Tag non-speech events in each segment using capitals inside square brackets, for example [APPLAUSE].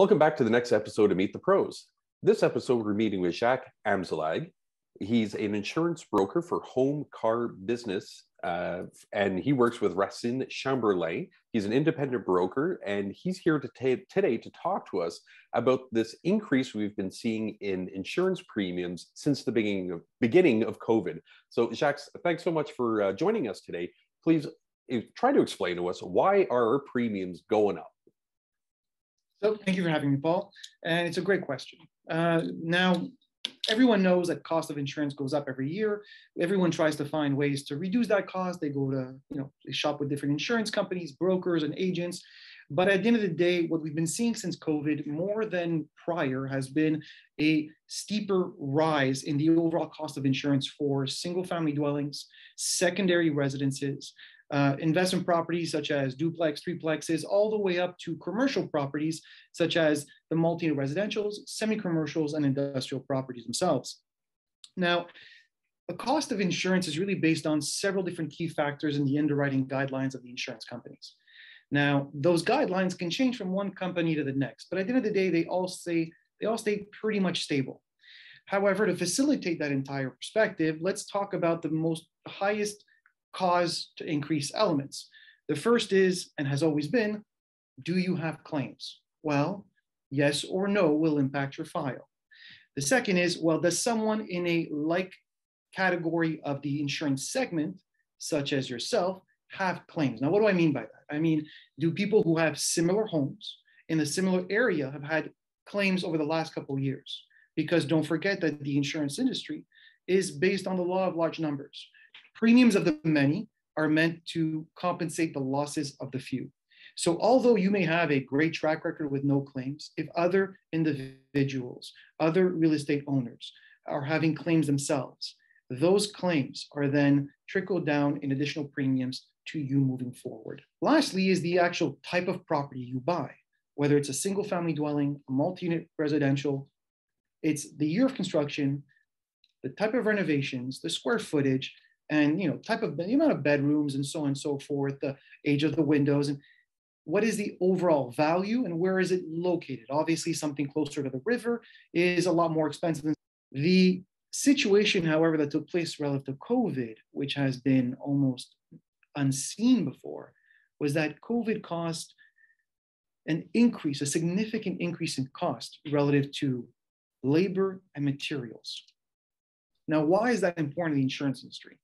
Welcome back to the next episode of Meet the Pros. This episode, we're meeting with Jacques Amzallag. He's an insurance broker for home car business, uh, and he works with Racine Chamberland. He's an independent broker, and he's here to t- today to talk to us about this increase we've been seeing in insurance premiums since the beginning of, beginning of COVID. So, Jacques, thanks so much for uh, joining us today. Please try to explain to us why are our premiums going up? So thank you for having me, Paul. And it's a great question. Uh, now, everyone knows that cost of insurance goes up every year. Everyone tries to find ways to reduce that cost. They go to, you know, they shop with different insurance companies, brokers, and agents. But at the end of the day, what we've been seeing since COVID, more than prior, has been a steeper rise in the overall cost of insurance for single family dwellings, secondary residences, uh, investment properties such as duplex, triplexes, all the way up to commercial properties such as the multi-residentials, semi-commercials, and industrial properties themselves. Now, the cost of insurance is really based on several different key factors in the underwriting guidelines of the insurance companies. Now, those guidelines can change from one company to the next, but at the end of the day, they all say they all stay pretty much stable. However, to facilitate that entire perspective, let's talk about the most highest cause to increase elements. The first is, and has always been, do you have claims? Well, yes or no will impact your file. The second is, well, does someone in a like category of the insurance segment, such as yourself, have claims? Now, what do I mean by that? I mean, do people who have similar homes in a similar area have had claims over the last couple of years? Because don't forget that the insurance industry is based on the law of large numbers. Premiums of the many are meant to compensate the losses of the few. So, although you may have a great track record with no claims, if other individuals, other real estate owners are having claims themselves, those claims are then trickled down in additional premiums to you moving forward. Lastly, is the actual type of property you buy, whether it's a single family dwelling, a multi unit residential, it's the year of construction, the type of renovations, the square footage, and you know type of the amount of bedrooms and so on and so forth the age of the windows and what is the overall value and where is it located? Obviously something closer to the river is a lot more expensive than the situation however that took place relative to covid which has been almost unseen before was that covid caused an increase a significant increase in cost relative to labor and materials. Now why is that important in the insurance industry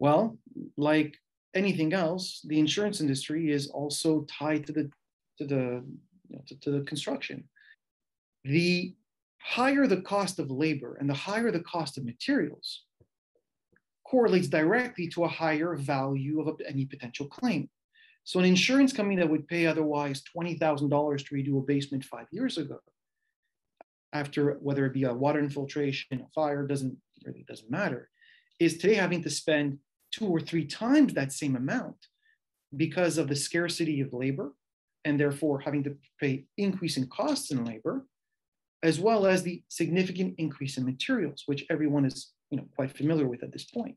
well, like anything else, the insurance industry is also tied to the to the you know, to, to the construction. The higher the cost of labor and the higher the cost of materials correlates directly to a higher value of any potential claim. So an insurance company that would pay otherwise $20,000 to redo a basement five years ago, after whether it be a water infiltration, a fire, doesn't really doesn't matter, is today having to spend two or three times that same amount because of the scarcity of labor and therefore having to pay increasing costs in labor, as well as the significant increase in materials, which everyone is you know, quite familiar with at this point.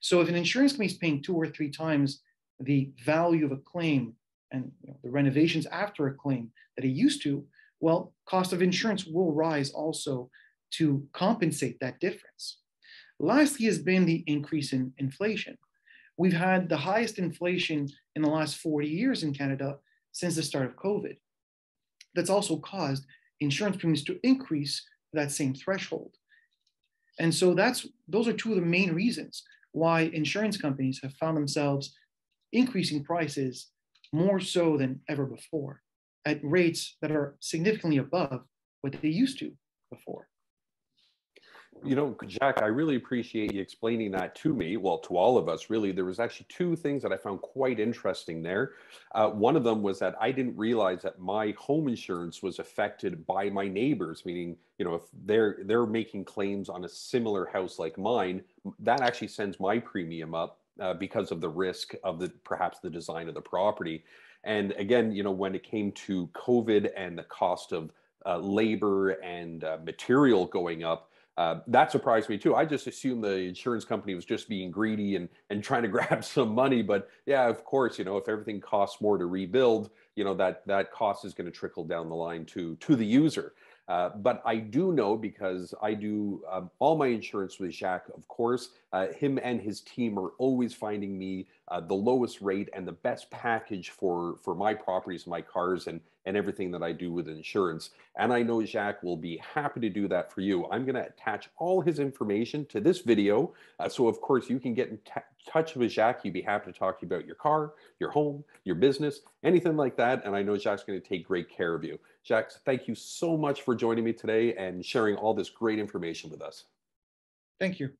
So if an insurance company is paying two or three times the value of a claim and you know, the renovations after a claim that it used to, well, cost of insurance will rise also to compensate that difference. Lastly has been the increase in inflation. We've had the highest inflation in the last 40 years in Canada since the start of COVID. That's also caused insurance premiums to increase that same threshold. And so that's those are two of the main reasons why insurance companies have found themselves increasing prices more so than ever before at rates that are significantly above what they used to before. You know, Jack, I really appreciate you explaining that to me. Well, to all of us, really. There was actually two things that I found quite interesting there. Uh, one of them was that I didn't realize that my home insurance was affected by my neighbors. Meaning, you know, if they're they're making claims on a similar house like mine, that actually sends my premium up uh, because of the risk of the perhaps the design of the property. And again, you know, when it came to COVID and the cost of uh, labor and uh, material going up uh, that surprised me too. I just assumed the insurance company was just being greedy and and trying to [LAUGHS] grab some money. But yeah, of course, you know, if everything costs more to rebuild, you know that that cost is going to trickle down the line to to the user. Uh, but I do know because I do um, all my insurance with Jacques, of course. Uh, him and his team are always finding me uh, the lowest rate and the best package for for my properties, my cars, and and everything that I do with insurance. And I know Jacques will be happy to do that for you. I'm going to attach all his information to this video, uh, so of course you can get in touch with Jacques. He'd be happy to talk to you about your car, your home, your business, anything like that. And I know Jacques going to take great care of you. Jacques, thank you so much for joining me today and sharing all this great information with us. Thank you.